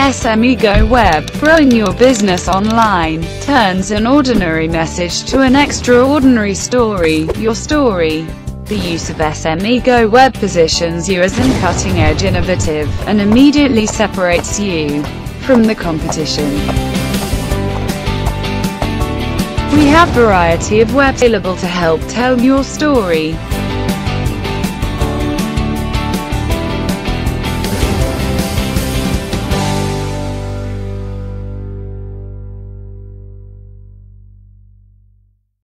SME Go Web, growing your business online, turns an ordinary message to an extraordinary story, your story. The use of SME Go Web positions you as an cutting-edge innovative, and immediately separates you from the competition. We have variety of web available to help tell your story.